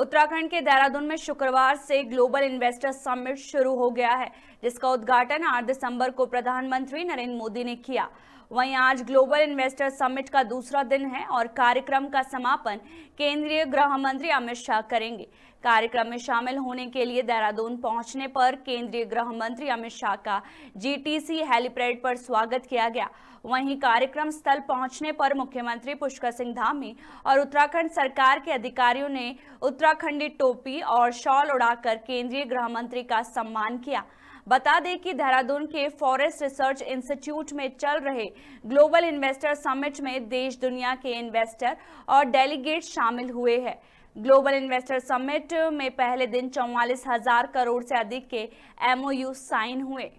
उत्तराखंड के देहरादून में शुक्रवार से ग्लोबल इन्वेस्टर समिट शुरू हो गया है, जिसका उद्घाटन 8 दिसंबर को प्रधानमंत्री नरेंद्र मोदी ने किया। वहीं आज ग्लोबल इन्वेस्टर समिट का दूसरा दिन है और कार्यक्रम का समापन केंद्रीय गृह मंत्री अमित शाह करेंगे। कार्यक्रम में शामिल होने के लिए देहरादून पहुँचने पर केंद्रीय गृह मंत्री अमित शाह का जीटीसी हेलीपैड पर स्वागत किया गया। वहीं कार्यक्रम स्थल पहुँचने पर मुख्यमंत्री पुष्कर सिंह धामी और उत्तराखंड सरकार के अधिकारियों ने उत्तराखंडी टोपी और शॉल उड़ाकर केंद्रीय गृह मंत्री का सम्मान किया। बता दें कि देहरादून के फॉरेस्ट रिसर्च इंस्टीट्यूट में चल रहे ग्लोबल इन्वेस्टर समिट में देश दुनिया के इन्वेस्टर और डेलीगेट शामिल हुए हैं। ग्लोबल इन्वेस्टर समिट में पहले दिन चौवालीस हज़ार करोड़ से अधिक के एमओयू साइन हुए।